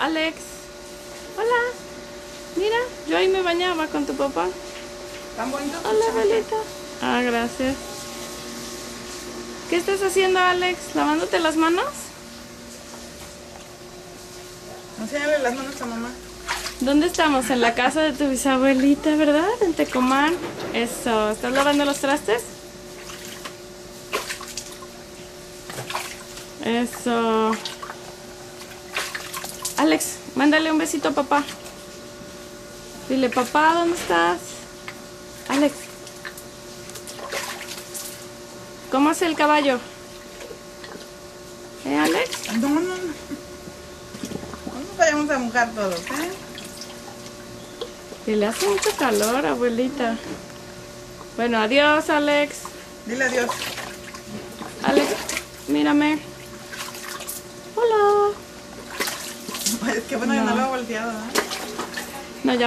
Alex. Hola. Mira, yo ahí me bañaba con tu papá. Tan bonito. Hola, abuelita. Ah, gracias. ¿Qué estás haciendo, Alex? ¿Lavándote las manos? Enséñale las manos a mamá. ¿Dónde estamos? En la casa de tu bisabuelita, ¿verdad? En Tecomán. Eso. ¿Estás lavando los trastes? Eso. Alex, mándale un besito a papá. Dile, papá, ¿dónde estás? Alex. ¿Cómo hace el caballo? ¿Eh, Alex? No, no, no. No vayamos a mojar todos, ¿eh? Dile, hace mucho calor, abuelita. Bueno, adiós, Alex. Dile adiós. Alex, mírame. Hola. Es que bueno, yo no No. lo he volteado, ¿eh? No, ya me-